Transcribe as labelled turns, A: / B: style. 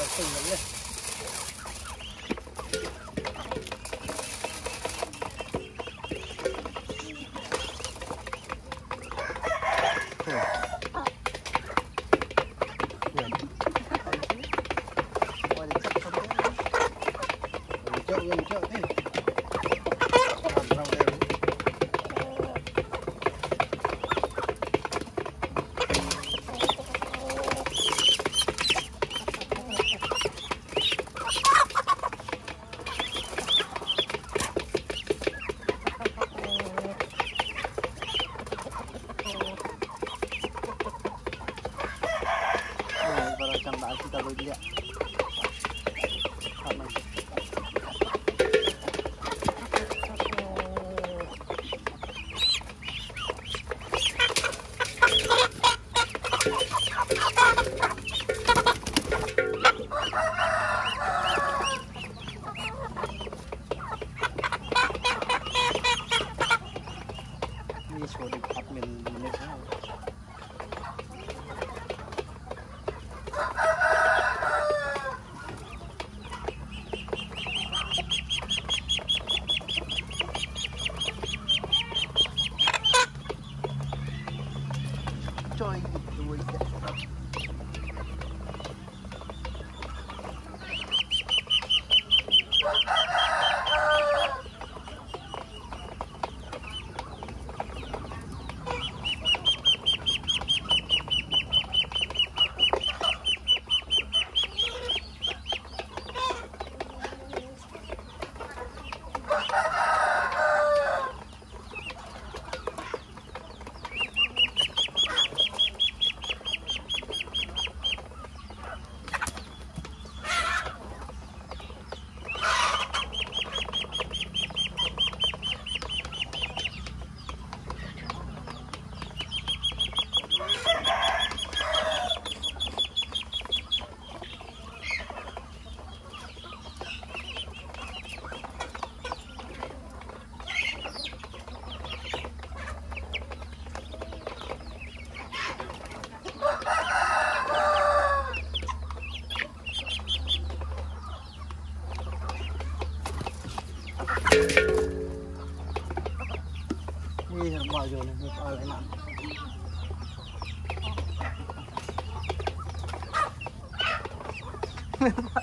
A: là sừng lắm này lỡ những video hấp dẫn 好久了，没发来拿。没发。